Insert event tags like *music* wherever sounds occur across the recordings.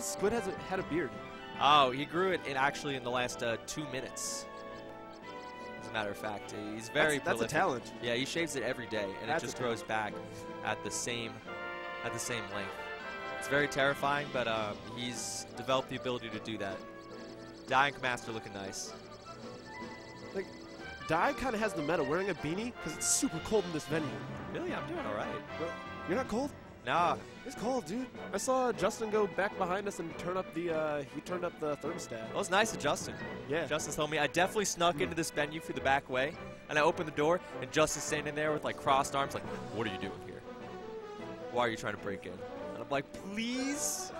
Squid has a, had a beard. Oh, he grew it in actually in the last uh, two minutes. As a matter of fact, he's very That's, that's a talent. Yeah, he shaves it every day, and That's it just grows back at the same at the same length. It's very terrifying, but um, he's developed the ability to do that. Dying Master looking nice. Like, Dai kind of has the meta wearing a beanie because it's super cold in this venue. Really, I'm doing all right. You're not cold? Nah, It's cold, dude. I saw Justin go back behind us and turn up the, uh, he turned up the thermostat. that was nice of Justin. Yeah. Justin told me I definitely snuck into this venue through the back way, and I opened the door, and Justin's standing there with like crossed arms, like, "What are you doing here? Why are you trying to break in?" And I'm like, "Please."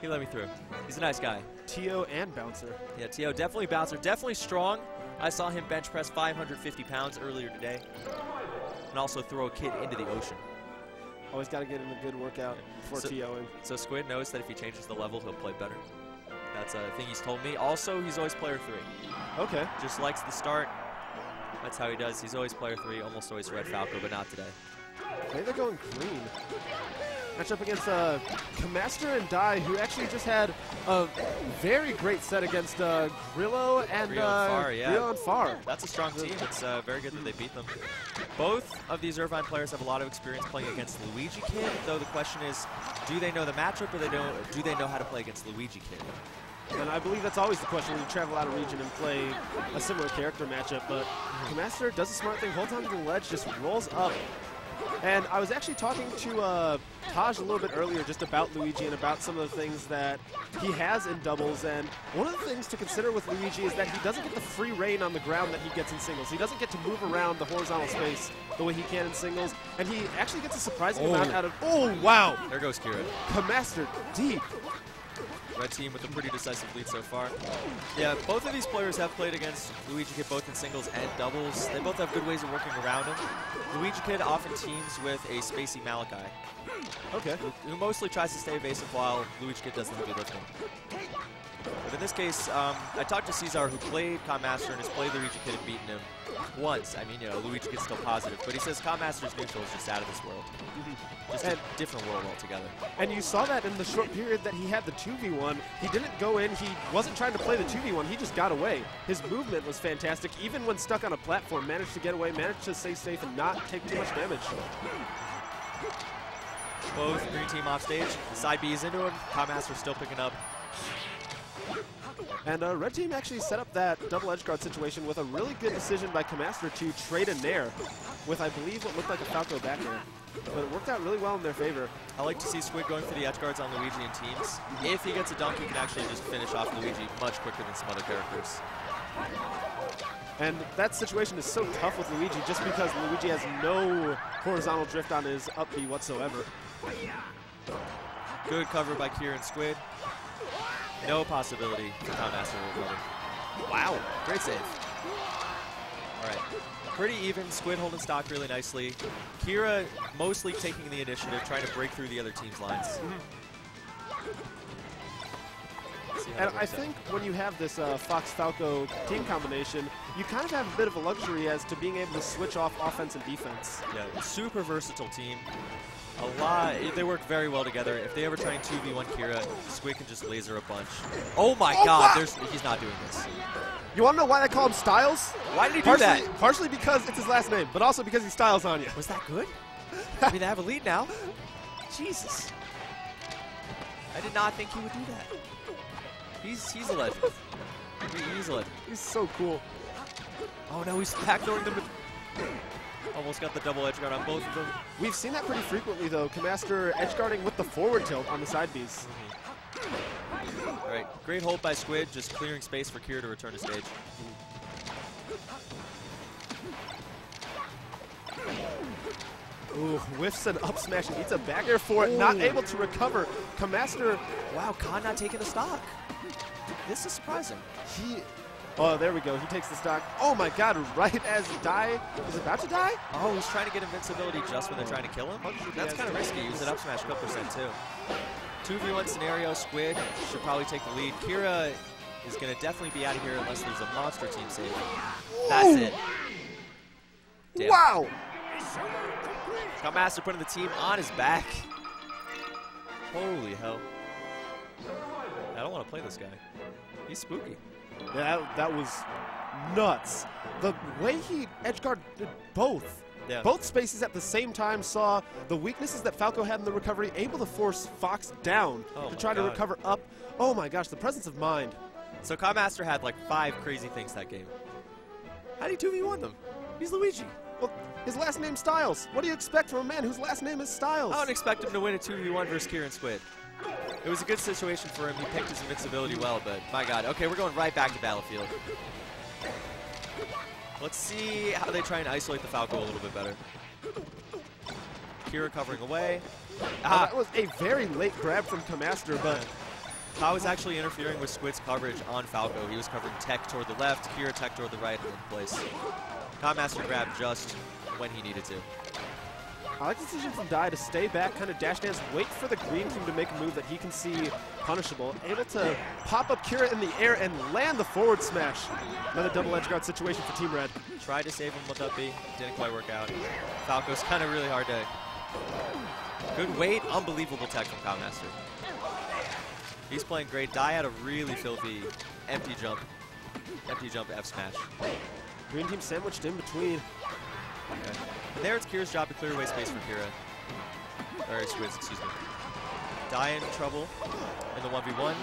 He let me through. He's a nice guy. Tio and Bouncer. Yeah, Tio definitely bouncer, definitely strong. I saw him bench press 550 pounds earlier today, and also throw a kid into the ocean. Always got to get him a good workout before So- Tioing. So Squid knows that if he changes the level, he'll play better. That's a thing he's told me. Also, he's always player three. Okay. Just likes the start. That's how he does. He's always player three, almost always Red Falco, but not today. Maybe they're going green. Match up against uh, Kamaster and Dai, who actually just had a very great set against uh, Grillo and Grillo uh, and Far, yeah. Grillo and Far. That's a strong team. It's uh, very good that they beat them. Both of these Irvine players have a lot of experience playing against Luigi Kid, though the question is, do they know the matchup or they know, do they know how to play against Luigi Kid? And I believe that's always the question when you travel out of region and play a similar character matchup. But Kamaster does a smart thing, holds onto the ledge, just rolls up. And I was actually talking to uh, Taj a little bit earlier just about Luigi and about some of the things that he has in doubles. And one of the things to consider with Luigi is that he doesn't get the free reign on the ground that he gets in singles. He doesn't get to move around the horizontal space the way he can in singles. And he actually gets a surprising Oh. amount out of. Oh, wow! There goes Kira. Kamaster deep. Red team with a pretty decisive lead so far. Yeah, both of these players have played against Luigi Kid both in singles and doubles. They both have good ways of working around him. Luigi Kid often teams with a spacey Malachi, Okay. who, who mostly tries to stay evasive while Luigi Kid does the heavy lifting. But in this case, um, I talked to Cesar, who played Kamaster and has played Luigi Kid and beaten him once. I mean, you know, Luigi Kid's still positive, but he says Kamaster's neutral is just out of this world. Just a different world altogether. And you saw that in the short period that he had the 2v1. He didn't go in, he wasn't trying to play the 2v1, he just got away. His movement was fantastic, even when stuck on a platform, managed to get away, managed to stay safe and not take too much damage. Both green team off stage. Side B is into him. Kamaster still picking up. And uh, Red Team actually set up that double edge guard situation with a really good decision by Kamaster to trade a Nair with, I believe, what looked like a Falco back air. But it worked out really well in their favor. I like to see Squid going for the edge guards on Luigi and teams. If he gets a dunk, he can actually just finish off Luigi much quicker than some other characters. And that situation is so tough with Luigi just because Luigi has no horizontal drift on his up B whatsoever. Good cover by Kieran Squid. No possibility for Kamaster to recover. Wow, great save. All right, pretty even. Squid holding stock really nicely. Kira mostly taking the initiative, trying to break through the other team's lines. See how And I out. think when you have this uh, Fox Falco team combination, you kind of have a bit of a luxury as to being able to switch off offense and defense. Yeah, super versatile team. A lot. They work very well together. If they ever try and 2v1 Kira, Squid can just laser a bunch. Oh my Oh, god, there's he's not doing this. You want to know why they call him Styles? Why did he do Partially, that? partially because it's his last name, but also because he styles on you. Was that good? *laughs* I mean, they have a lead now. Jesus. I did not think he would do that. He's he's a legend. He's a legend. He's so cool. Oh no, he's backdooring them. Almost got the double edge guard on both of them. We've seen that pretty frequently, though. Kamaster edge guarding with the forward tilt on the side Bs. All right, great hold by Squid, just clearing space for Kira to return to stage. Ooh, whiffs an up smash and eats a back air for it. Not able to recover. Kamaster, Wow, Khan not taking the stock. This is surprising. he. Oh, there we go. He takes the stock. Oh my god, right as Dai is about to die? Oh, he's trying to get invincibility just when they're trying to kill him? That's kind of risky. Use an up smash a couple percent too. 2v1 scenario, Squid should probably take the lead. Kira is going to definitely be out of here unless there's a monster team save. That's it. Damn. Wow! Got Master putting the team on his back. Holy hell. I don't want to play this guy. He's spooky. That, that was nuts. The way he edgeguarded both. Yeah. Both spaces at the same time saw the weaknesses that Falco had in the recovery, able to force Fox down Oh to try to recover up. Oh my gosh, the presence of mind. So Master had like five crazy things that game. How do you 2v1 them? He's Luigi. Well, his last name's Styles. What do you expect from a man whose last name is Styles? I don't expect him to win a 2v1 versus Kieran Squid. It was a good situation for him. He picked his invincibility well, but my god. Okay, we're going right back to Battlefield. Let's see how they try and isolate the Falco a little bit better. Kira covering away. Ah, that was a very late grab from Kamaster, but Ka was actually interfering with Squid's coverage on Falco. He was covering tech toward the left, Kira tech toward the right in place. Master grabbed just when he needed to. I like the decision from Dai to stay back, kind of dash dance, wait for the green team to make a move that he can see punishable. Able to pop up Kira in the air and land the forward smash. Another double edge guard situation for Team Red. Tried to save him with up B, didn't quite work out. Falco's kind of really hard to. Good weight, unbelievable tech from Kamaster. He's playing great. Dai had a really filthy empty jump, empty jump F smash. Green team sandwiched in between. Okay. And there it's Kira's job to clear away space for Kira. Or Squids, excuse me. Dai in trouble in the 1v1.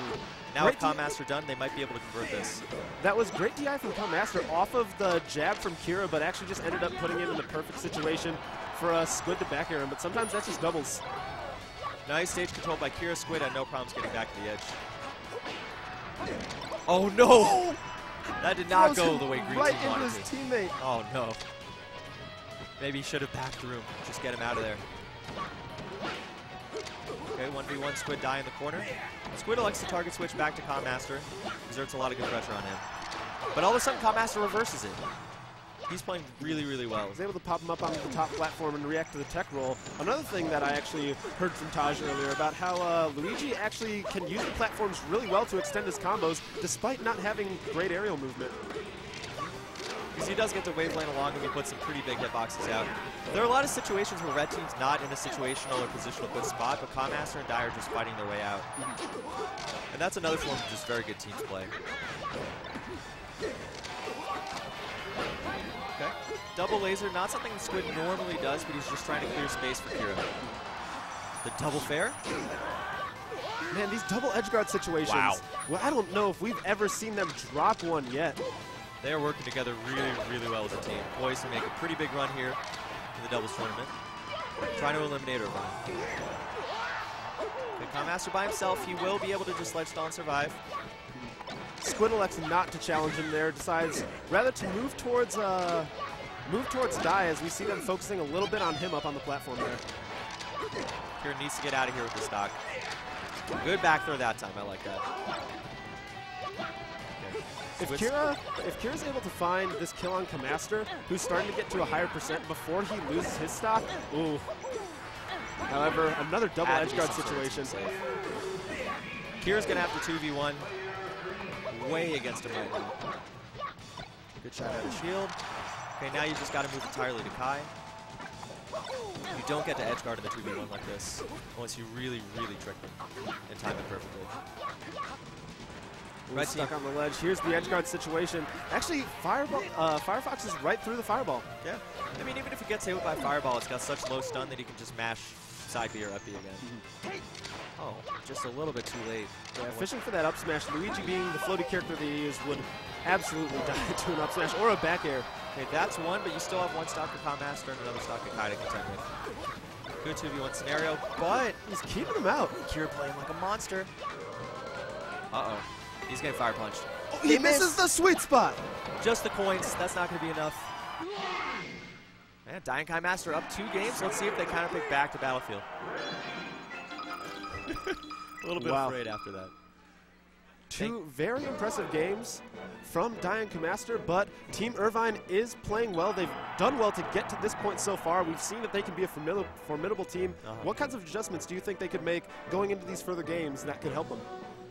Now with Great Master done, they might be able to convert this. That was great DI from Kamaster off of the jab from Kira, but actually just ended up putting him in the perfect situation for a squid to back air him. But sometimes that's just doubles. Nice stage control by Kira Squid. Had no problems getting back to the edge. Oh no! That did not go the way Green right wanted his to. teammate. Oh no. Maybe he should have backed him. Just get him out of there. Okay, 1v1 Squid die in the corner. Squid likes to target switch back to Master. Exerts a lot of good pressure on him. But all of a sudden, Master reverses it. He's playing really, really well. was able to pop him up on the top platform and react to the tech roll. Another thing that I actually heard from Taj earlier about how uh, Luigi actually can use the platforms really well to extend his combos despite not having great aerial movement. Because he does get to wave lane along and he puts some pretty big hitboxes out. There are a lot of situations where red team's not in a situational or positional good spot, but Master and Dyer are just fighting their way out. And that's another form of just very good team play. Okay. Double laser, not something Squid normally does, but he's just trying to clear space for Kira. The double fair? Man, these double edge guard situations. Wow. Well, I don't know if we've ever seen them drop one yet. They are working together really, really well as a team. Poised to make a pretty big run here in the doubles tournament. Trying to eliminate Irvine. Okay, Master by himself, he will be able to just let Stone survive. Squid elects not to challenge him there, decides rather to move towards uh, move towards Dai as we see them focusing a little bit on him up on the platform there. Kira needs to get out of here with the stock. Good back throw that time, I like that. If Kira, if Kira's able to find this kill on Kamaster, who's starting to get to a higher percent before he loses his stock, ooh. However, another double edge guard some sort of situation. Kira's gonna have to 2v1 way against him right now. Good shot out of shield. Okay, now you just gotta move entirely to Kai. You don't get to edge guard in the 2v1 like this unless you really, really trick them and time it perfectly. Red stuck on the ledge. Here's the edge guard situation. Actually, Fireball, uh, Firefox is right through the fireball. Yeah. I mean, even if he gets hit by Fireball, it's got such low stun that he can just mash side B or up B again. Oh, just a little bit too late. Yeah, fishing for that up smash. Luigi being the floaty character that he is would absolutely die *laughs* to an up smash or a back air. Okay, that's one, but you still have one stock of Kamaster and another stock of Kai to contend with. Good 2v1 scenario, but He's keeping him out. Kira playing like a monster. Uh-oh. He's getting fire punched. Oh, he They misses missed. the sweet spot. Just the coins. That's not going to be enough. Man, Dying Kai Master up two games. Let's see if they kind of pick back to Battlefield. *laughs* a little bit Wow. afraid after that. Two very impressive games from Diane Kamaster, but Team Irvine is playing well. They've done well to get to this point so far. We've seen that they can be a formidable, formidable team. Uh-huh. What kinds of adjustments do you think they could make going into these further games that could help them?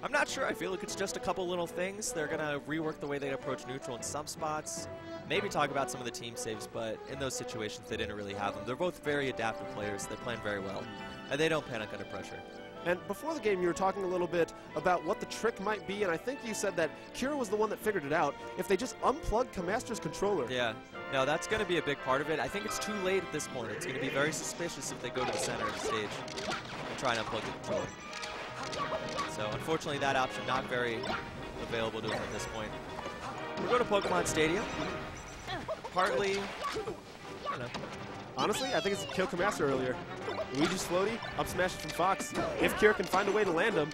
I'm not sure. I feel like it's just a couple little things. They're going to rework the way they approach neutral in some spots. Maybe talk about some of the team saves, but in those situations, they didn't really have them. They're both very adaptive players. They're playing very well, and they don't panic under pressure. And before the game, you were talking a little bit about what the trick might be, and I think you said that Kira was the one that figured it out. If they just unplug Kamaster's controller. Yeah. No, that's going to be a big part of it. I think it's too late at this point. It's going to be very suspicious if they go to the center of the stage and try and unplug the controller. So unfortunately, that option not very available to him at this point. We're going to Pokemon Stadium. Partly, I don't know. Honestly, I think it's kill Kamaster earlier. Luigi's floaty, up smash from Fox. If Kira can find a way to land him.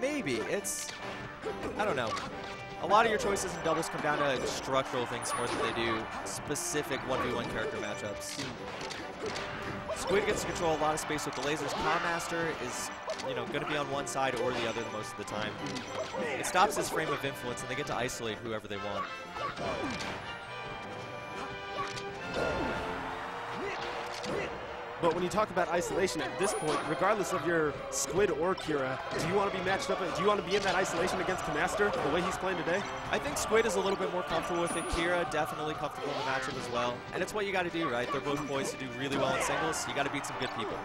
Maybe. It's, I don't know. A lot of your choices in doubles come down to structural things more than they do specific 1v1 character matchups. Squid gets to control a lot of space with the lasers. Master is, you know, going to be on one side or the other most of the time. It stops his frame of influence, and they get to isolate whoever they want. But when you talk about isolation at this point, regardless of your Squid or Kira, do you want to be matched up? Do you want to be in that isolation against Kamaster the way he's playing today? I think Squid is a little bit more comfortable with it. Kira definitely comfortable in the matchup as well. And it's what you got to do, right? They're both poised to do really well in singles. You got to beat some good people.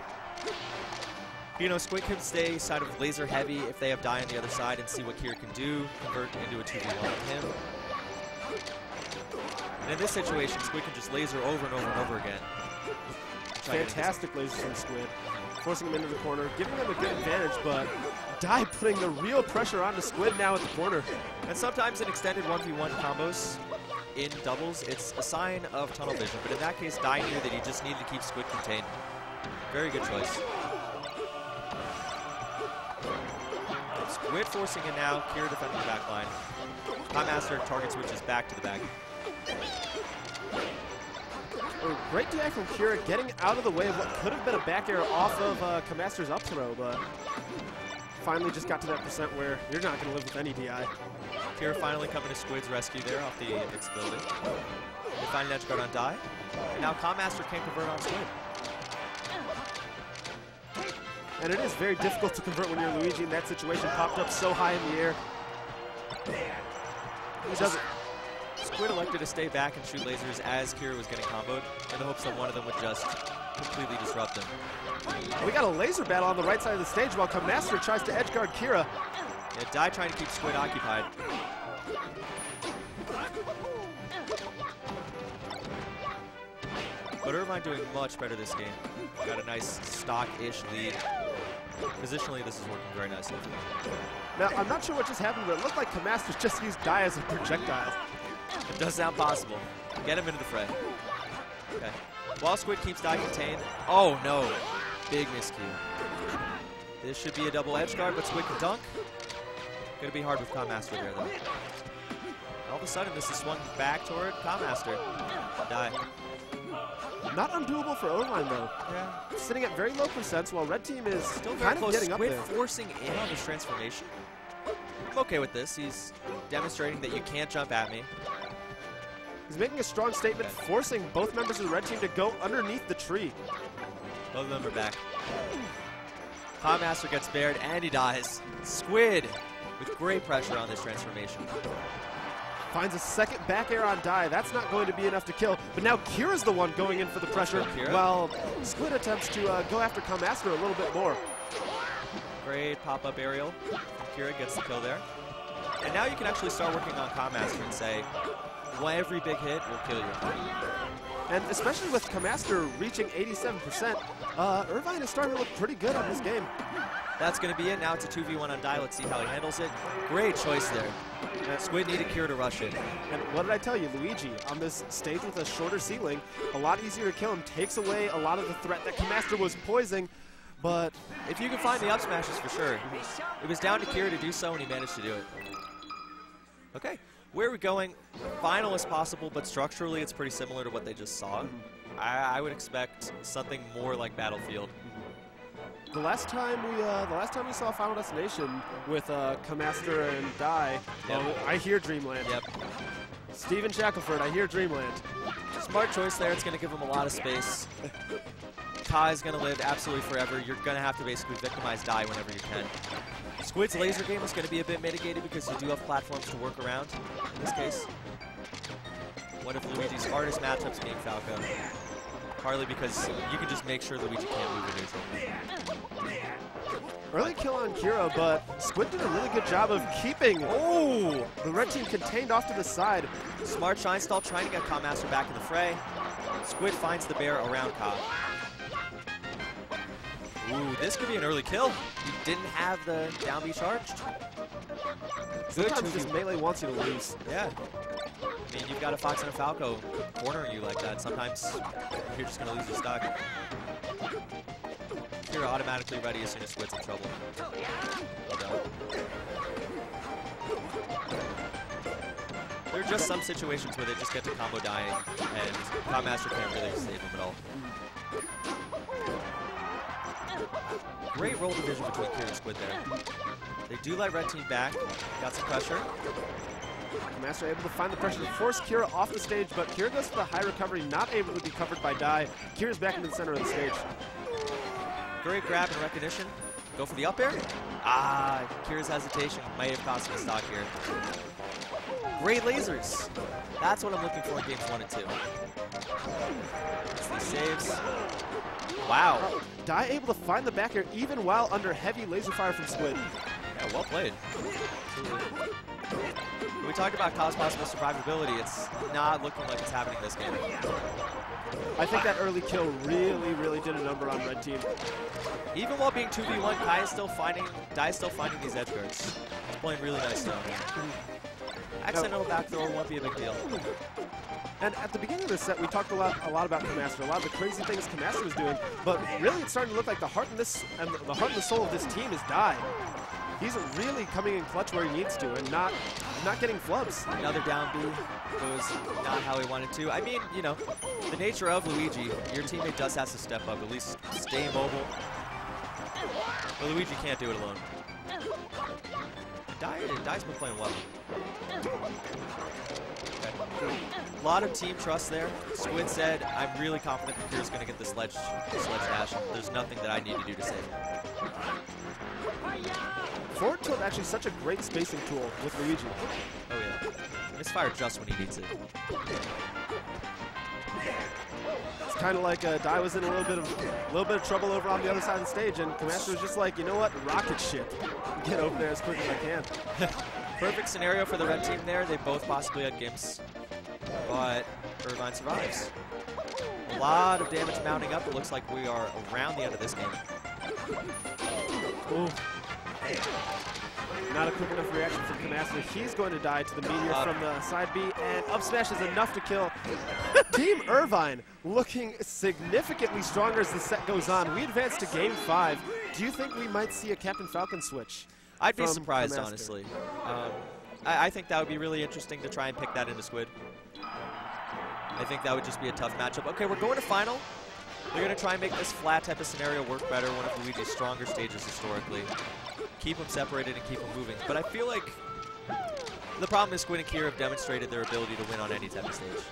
You know, Squid can stay side of laser heavy if they have Dai on the other side and see what Kira can do, convert into a 2v1 with him. And in this situation, Squid can just laser over and over and over again. Fantastic lasers from Squid. Forcing him into the corner, giving him a good advantage, but Dai putting the real pressure onto Squid now at the corner. And sometimes in extended 1v1 combos, in doubles, it's a sign of tunnel vision. But in that case, Dai knew that he just needed to keep Squid contained. Very good choice. Squid forcing it now, Kira defending the back line. Time Master target switches back to the back. Oh, great DI from Kira, getting out of the way of what could have been a back air off of uh, Kamaster's up throw, but finally just got to that percent where you're not going to live with any DI. Kira finally coming to Squid's rescue there off the building. They find an edge guard on Dai. And now Master can't convert on Squid. And it is very difficult to convert when you're Luigi in that situation. Popped up so high in the air. He doesn't. Squid elected to stay back and shoot lasers as Kira was getting comboed in the hopes that one of them would just completely disrupt him. We got a laser battle on the right side of the stage while Kamaster tries to edge guard Kira. Yeah, Dai trying to keep Squid occupied. But Irvine doing much better this game. Got a nice stock-ish lead. Positionally, this is working very nicely. Now, I'm not sure what just happened, but it looked like Kamaster just used Dai as a projectile. It does sound possible. Get him into the fray. Okay. While Squid keeps Dai contained. Oh, no. Big miscue. This should be a double edge guard, but Squid can dunk. Gonna be hard with Master there, though. All of a sudden, this is swung back toward Master. Dai. Not undoable for Irvine, though. Yeah. Sitting at very low percents while red team is Still very kind close. of getting Squid up there. forcing in on his transformation. I'm okay with this. He's demonstrating that you can't jump at me. He's making a strong statement, forcing both members of the red team to go underneath the tree. Both of them are back. Master gets bared and he dies. Squid with great pressure on this transformation. Finds a second back air on Dai. That's not going to be enough to kill. But now Kira's the one going in for the pressure, while Squid attempts to uh, go after Kamaster a little bit more. Great pop-up aerial. Kira gets the kill there. And now you can actually start working on Master and say, well, every big hit will kill you. And especially with Kamaster reaching 87%, uh, Irvine is starting to look pretty good on this game. That's going to be it. Now it's a 2v1 on Dai. Let's see how he handles it. Great choice there. Uh, Squid needed Kira to rush it. And what did I tell you? Luigi, on this stage with a shorter ceiling, a lot easier to kill him, takes away a lot of the threat that Kamaster was poising, but If you can find the up smashes, for sure. It was down to Kira to do so, and he managed to do it. Okay, where are we going? Final as possible, but structurally it's pretty similar to what they just saw. I, I would expect something more like Battlefield. The last time we uh, the last time we saw Final Destination with uh, Kamaster and Dai, Yep. oh, I hear Dreamland. Yep. Steven Shackelford, I hear Dreamland. Smart choice there. It's going to give him a lot of space. Kai's going to live absolutely forever. You're going to have to basically victimize Dai whenever you can. Squid's laser game is going to be a bit mitigated because you do have platforms to work around in this case. One of Luigi's hardest matchups being Falco. Partly because you can just make sure Luigi can't move in neutral. Early kill on Kira, but Squid did a really good job of keeping Oh! the red team contained off to the side. Smart Shine Stall trying to get Ka Master back in the fray. Squid finds the bear around Ka. Ooh, this could be an early kill. He didn't have the down B charged. Good Sometimes 2v1. this melee wants you to lose. Yeah. I mean, you've got a Fox and a Falco cornering you like that. Sometimes you're just going to lose your stock. You're automatically ready as soon as Squid's in trouble. There are just some situations where they just get to combo dying, and Ka Master can't really save them at all. Great roll division between Kira and Squid there. They do let Red Team back. Got some pressure. Master able to find the pressure to force Kira off the stage, but Kira goes for the high recovery, not able to be covered by Dai. Kira's back into the center of the stage. Great grab and recognition. Go for the up air. Ah, Kira's hesitation might have cost him a stock here. Great lasers. That's what I'm looking for in games one and two. These saves. Wow. Dai able to find the back air even while under heavy laser fire from Squid. Yeah, well played. When we talked about possible survivability, it's not looking like it's happening this game. I think that early kill really, really did a number on red team. Even while being 2v1, Kai is still finding, Dai is still finding these edge guards. He's playing really nice though. Accidental back throw won't be a big deal. And at the beginning of this set, we talked a lot, a lot about Kamaster, a lot of the crazy things Kamaster was doing, but really it's starting to look like the heart and this and the heart and the soul of this team is Dai. He's really coming in clutch where he needs to and not not getting flubs. Another down B goes not how he wanted to. I mean, you know, the nature of Luigi, your teammate just has to step up, at least stay mobile. But Luigi can't do it alone. Dai, Dai's been playing well. A lot of team trust there. Squid said, I'm really confident that Kira's going to get the sledge, sledge dash. There's nothing that I need to do to save him. Forward tilt actually such a great spacing tool with Luigi. Oh yeah. Misfire just when he needs it. It's kind of like uh, Dai was in a little bit of a little bit of trouble over on the other side of the stage, and Kamaster was just like, you know what, rocket ship, get over there as quick as I can. *laughs* Perfect scenario for the red team there. They both possibly had Gimps, but Irvine survives. A lot of damage mounting up. It looks like we are around the end of this game. Ooh. Not a quick enough reaction from Kamaster. He's going to die to the meteor Uh, from the side B, and up smash is enough to kill. *laughs* Team Irvine looking significantly stronger as the set goes on. We advance to game five. Do you think we might see a Captain Falcon switch? I'd be surprised, honestly. Um, I, I think that would be really interesting to try and pick that into Squid. I think that would just be a tough matchup. Okay, we're going to final. They're going to try and make this flat type of scenario work better, one of Luigi's stronger stages historically. Keep them separated and keep them moving. But I feel like the problem is Squid and Kira have demonstrated their ability to win on any type of stage.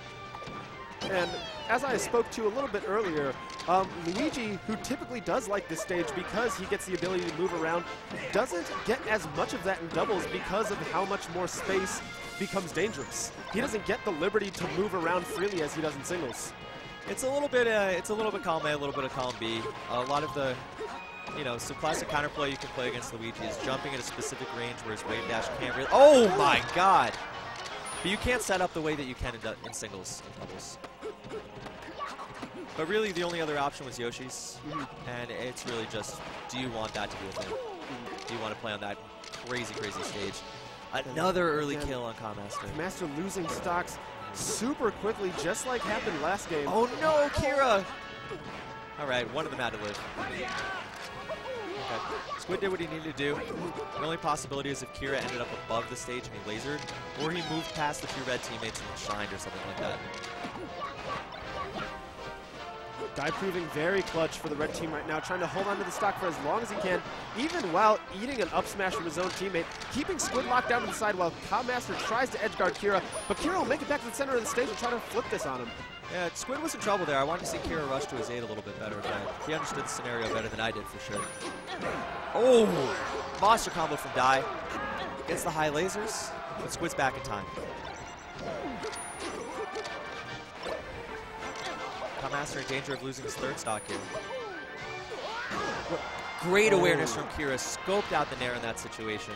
And as I spoke to a little bit earlier, um, Luigi, who typically does like this stage because he gets the ability to move around, doesn't get as much of that in doubles because of how much more space becomes dangerous. He doesn't get the liberty to move around freely as he does in singles. It's a little bit, uh, it's a little bit column A, a little bit of column B. a lot of the, you know, some classic counterplay you can play against Luigi is jumping at a specific range where his wave dash can't really. Oh my God! But you can't set up the way that you can in, in singles and doubles. But really, the only other option was Yoshi's, mm-hmm. and it's really just, do you want that to be a thing? Mm-hmm. Do you want to play on that crazy, crazy stage? Another early Again. kill on Master. Master losing stocks super quickly, just like happened last game. Oh no, Kira! All right, one of them had to live. Okay. Squid did what he needed to do. The only possibility is if Kira ended up above the stage and he lasered, or he moved past the two red teammates and shined or something like that. Guy proving very clutch for the red team right now, trying to hold on to the stock for as long as he can, even while eating an up smash from his own teammate, keeping Squid locked down to the side while Master tries to edgeguard Kira, but Kira will make it back to the center of the stage and try to flip this on him. Yeah, Squid was in trouble there. I wanted to see Kira rush to his aid a little bit better, but he understood the scenario better than I did for sure. Oh! Monster combo from Dai. Gets the high lasers, but Squid's back in time. Master in danger of losing his third stock here. Great awareness from Kira. Scoped out the Nair in that situation.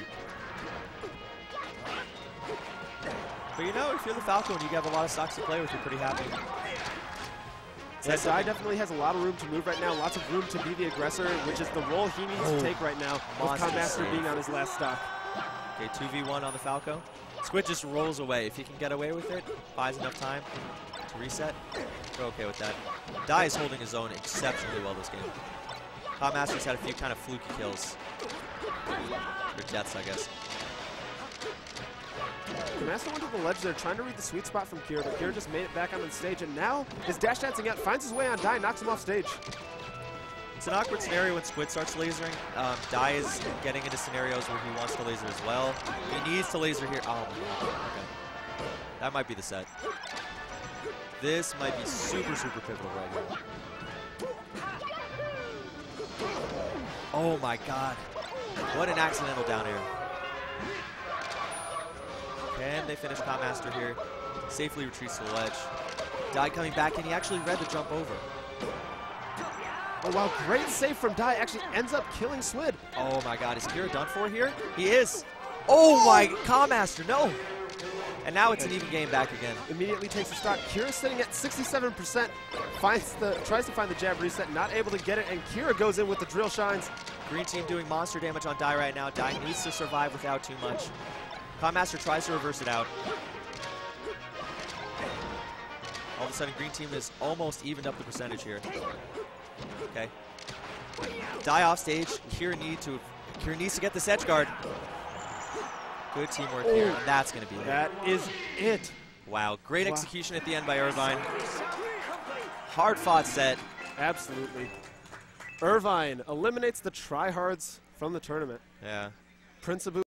But you know, if you're the Falcon, you have a lot of stocks to play with, you're pretty happy. Yes, Dai definitely has a lot of room to move right now, lots of room to be the aggressor, which is the role he needs Oh. to take right now, with Monster Master being on his last stock. Okay, 2v1 on the Falco. Squid just rolls away. If he can get away with it, buys enough time to reset, we're okay with that. Dai is holding his own exceptionally well this game. Top Master's had a few kind of fluky kills. Or deaths, I guess. Master went to the ledge there, trying to read the sweet spot from Kira, but Kira just made it back on the stage, and now his dash dancing out finds his way on Dai, knocks him off stage. It's an awkward scenario when Squid starts lasering. Um, Dai is getting into scenarios where he wants to laser as well. He needs to laser here. Oh, my God. Okay. That might be the set. This might be super, super pivotal right here. Oh my god. What an accidental down air. Can they finish Top Master here? Safely retreats to the ledge. Dai coming back, and he actually read the jump over. Oh wow, great save from Dai, actually ends up killing Squid. Oh my god, is Kira done for here? He is. Oh my, Kamaster, no. And now it's an even game back again. Immediately takes a stock. Kira sitting at 67%, finds the tries to find the jab reset, not able to get it, and Kira goes in with the drill shines. Green team doing monster damage on Dai right now. Dai needs to survive without too much. Kamaster tries to reverse it out. All of a sudden, green team is almost evened up the percentage here. Okay. Dai off stage. Kira need to. Kira needs to get this edge guard. Good teamwork here, and that's going to be it. That is it. Wow, great Wow. execution at the end by Irvine. Hard fought set. Absolutely. Irvine eliminates the tryhards from the tournament. Yeah. Prince Abu